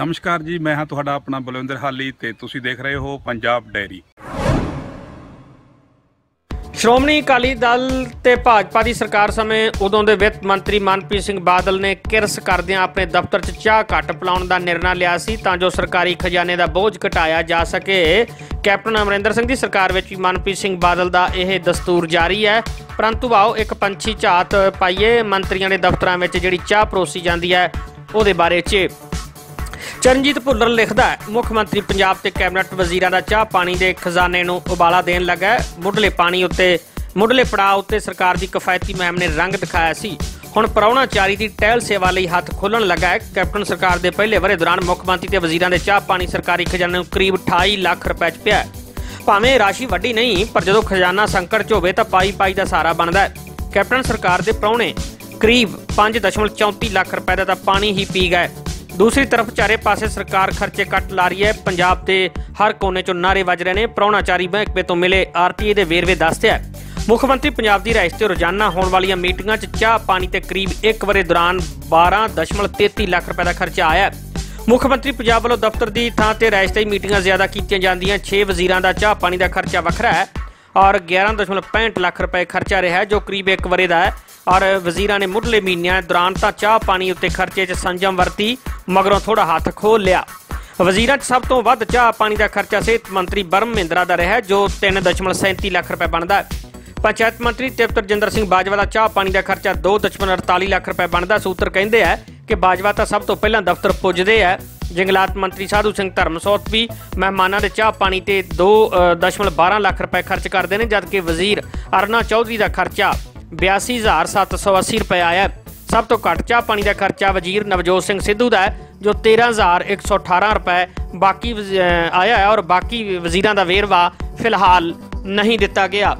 ਨਮਸਕਾਰ ਜੀ, ਮੈਂ ਹਾਂ ਤੁਹਾਡਾ ਆਪਣਾ ਬਲਵਿੰਦਰ ਹਾਲੀ ਤੇ ਤੁਸੀਂ ਦੇਖ ਰਹੇ ਹੋ ਪੰਜਾਬ ਡੈਰੀ। ਸ਼੍ਰੋਮਣੀ ਅਕਾਲੀ ਦਲ ਤੇ ਭਾਜਪਾ ਦੀ ਸਰਕਾਰ ਸਮੇਂ ਉਦੋਂ ਦੇ ਵਿੱਤ ਮੰਤਰੀ ਮਨਪ੍ਰੀਤ ਸਿੰਘ ਬਾਦਲ ਨੇ ਕਿਰਸ ਕਰਦਿਆਂ ਆਪਣੇ ਦਫ਼ਤਰ 'ਚ ਚਾਹ ਘੱਟ ਪਿਲਾਉਣ ਦਾ ਨਿਰਣਾ ਲਿਆ ਸੀ, ਤਾਂ ਜੋ ਸਰਕਾਰੀ ਖਜ਼ਾਨੇ ਦਾ ਬੋਝ ਘਟਾਇਆ ਜਾ ਸਕੇ। ਕੈਪਟਨ ਅਮਰਿੰਦਰ ਸਿੰਘ ਦੀ ਸਰਕਾਰ ਵਿੱਚ ਵੀ ਮਨਪ੍ਰੀਤ ਸਿੰਘ ਬਾਦਲ ਦਾ ਇਹ ਦਸਤੂਰ ਜਾਰੀ ਹੈ। ਪਰੰਤੂ ਆਓ ਇੱਕ ਪੰਛੀ ਝਾਤ ਪਾਈਏ। ਮੰਤਰੀਆਂ ਦੇ ਦਫ਼ਤਰਾਂ ਵਿੱਚ ਜਿਹੜੀ ਚਾਹ ਪਰੋਸੀ ਜਾਂਦੀ ਹੈ, ਉਹਦੇ ਬਾਰੇ 'ਚ ਚਰਨਜੀਤ ਭੁੱਲਰ ਲਿਖਦਾ ਹੈ, ਮੁੱਖ ਮੰਤਰੀ ਪੰਜਾਬ ਤੇ ਕੈਬਨਿਟ ਵਜ਼ੀਰਾਂ ਦਾ ਚਾਹ ਪਾਣੀ ਦੇ ਖਜ਼ਾਨੇ ਨੂੰ ਉਬਾਲਾ ਦੇਣ ਲੱਗਾ ਹੈ। ਮੁੱਢਲੇ ਪਾਣੀ ਉੱਤੇ, ਮੁੱਢਲੇ ਪੜਾਅ ਉੱਤੇ ਸਰਕਾਰ ਦੀ ਕਿਫਾਇਤੀ ਮੁਹਿੰਮ ਨੇ ਰੰਗ ਦਿਖਾਇਆ ਸੀ। ਹੁਣ ਪ੍ਰਾਹੁਣਾਚਾਰੀ ਦੀ ਟਹਿਲ ਸੇਵਾ ਲਈ ਹੱਥ ਖੋਲਣ ਲੱਗਾ ਹੈ। ਕੈਪਟਨ ਸਰਕਾਰ ਦੇ ਪਹਿਲੇ ਵਰੇ ਦੌਰਾਨ ਮੁੱਖ ਮੰਤਰੀ ਤੇ ਵਜ਼ੀਰਾਂ ਦੇ ਚਾਹ ਪਾਣੀ ਸਰਕਾਰੀ ਖਜ਼ਾਨੇ ਨੂੰ ਕਰੀਬ 28 ਲੱਖ ਰੁਪਏ ਚ ਪਿਆ ਭਾਵੇਂ ਰਾਸ਼ੀ ਵੱਡੀ ਨਹੀਂ, ਪਰ ਜਦੋਂ ਖਜ਼ਾਨਾ ਸੰਕਟ 'ਚ ਹੋਵੇ ਤਾਂ ਪਾਈ ਪਾਈ ਦਾ ਸਹਾਰਾ ਬਣਦਾ ਹੈ। ਕੈਪਟਨ ਸਰਕਾਰ ਦੇ ਪ੍ਰਾਹੁਣੇ ਕਰੀਬ 5.34 ਲੱਖ ਰੁਪਏ ਦਾ ਤਾਂ ਪਾਣੀ ਹੀ ਪੀ ਗਏ ਦੂਸਰੀ ਤਰਫ ਚਾਰੇ ਪਾਸੇ ਸਰਕਾਰ ਖਰਚੇ ਕੱਟ ਲਾ ਰਹੀ ਹੈ। ਪੰਜਾਬ ਦੇ ਹਰ ਕੋਨੇ 'ਚੋਂ ਨਾਰੇ ਵੱਜ ਰਹੇ ਨੇ। ਪ੍ਰਾਹੁਣਾਚਾਰੀ ਮਹਿਕਮੇ ਤੋਂ ਮਿਲੇ ਆਰਟੀਏ ਦੇ ਵੇਰਵੇ ਦੱਸਦੇ ਆ। ਮੁੱਖ ਮੰਤਰੀ ਪੰਜਾਬ ਦੀ ਰਿਹਾਇਸ਼ ਤੇ ਰੋਜ਼ਾਨਾ ਹੋਣ ਵਾਲੀਆਂ ਮੀਟਿੰਗਾਂ 'ਚ ਚਾਹ ਪਾਣੀ ਤੇ ਕਰੀਬ 1 ਵਰੇ ਦੌਰਾਨ 12.33 ਲੱਖ ਰੁਪਏ ਦਾ ਖਰਚਾ ਆਇਆ ਮੁੱਖ ਮੰਤਰੀ ਪੰਜਾਬ ਵੱਲੋਂ ਦਫ਼ਤਰ ਦੀ ਥਾਂ ਤੇ ਰਿਹਾਇਸ਼ ਤੇ ਮੀਟਿੰਗਾਂ ਜ਼ਿਆਦਾ ਕੀਤੀਆਂ ਜਾਂਦੀਆਂ। 6 ਵਜ਼ੀਰਾਂ ਦਾ ਚਾਹ ਪਾਣੀ ਦਾ ਖਰਚਾ ਵੱਖਰਾ ਹੈ ਔਰ 11.65 ਲੱਖ ਰੁਪਏ ਖਰਚਾ ਰਿਹਾ ਜੋ ਕਰੀਬ 1 ਵਰੇ ਦਾ ਹੈ। ਔਰ ਵਜ਼ੀਰਾਂ ਨੇ ਮੁੱਢਲੇ ਮਹੀਨਿਆਂ ਦੌਰਾਨ ਤਾਂ ਚਾਹ ਪਾਣੀ ਉੱਤੇ ਖਰਚੇ 'ਚ ਸੰਜਮ ਵਰਤੀ। ਮਗਰੋਂ ਥੋੜਾ ਹੱਥ ਖੋਲ ਲਿਆ। ਵਜ਼ੀਰਾਂ 'ਚ ਸਭ ਤੋਂ ਵੱਧ ਚਾਹ ਪਾਣੀ ਦਾ ਖਰਚਾ ਸਿਹਤ ਮੰਤਰੀ ਬਰਮ ਮਹਿੰਦਰਾ ਦਾ ਰਿਹਾ ਹੈ, ਜੋ 3.37 ਲੱਖ ਰੁਪਏ ਬਣਦਾ ਪੰਚਾਇਤ ਮੰਤਰੀ ਤ੍ਰਿਪਤ ਰਜਿੰਦਰ ਸਿੰਘ ਬਾਜਵਾ ਦਾ ਚਾਹ ਪਾਣੀ ਦਾ ਖਰਚਾ 2.48 ਲੱਖ ਰੁਪਏ ਬਣਦਾ ਸੂਤਰ ਕਹਿੰਦੇ ਆ ਕਿ ਬਾਜਵਾ ਤਾਂ ਸਭ ਤੋਂ ਪਹਿਲਾਂ ਦਫ਼ਤਰ ਪੁੱਜਦੇ ਆ। ਜੰਗਲਾਤ ਮੰਤਰੀ ਸਾਧੂ ਸਿੰਘ ਧਰਮਸੋਤ ਵੀ ਮਹਿਮਾਨਾਂ ਦੇ ਚਾਹ ਪਾਣੀ ਤੇ 2.12 ਲੱਖ ਰੁਪਏ ਖਰਚ ਕਰਦੇ ਨੇ ਜਦਕਿ ਵਜ਼ੀਰ ਅਰਨਾ ਚੌਧਰੀ ਦਾ ਖਰਚਾ 82780 ਰੁਪਏ ਆਇਆ ਹੈ। ਸਭ ਤੋਂ ਘੱਟ ਚਾਹ ਪਾਣੀ ਦਾ ਖਰਚਾ ਵਜ਼ੀਰ ਨਵਜੋਤ ਸਿੰਘ ਸਿੱਧੂ ਦਾ ਹੈ, ਜੋ 13118 ਰੁਪਏ ਬਾਕੀ ਆਇਆ ਹੈ ਔਰ ਬਾਕੀ ਵਜ਼ੀਰਾਂ ਦਾ ਵੇਰਵਾ ਫਿਲਹਾਲ ਨਹੀਂ ਦਿੱਤਾ ਗਿਆ।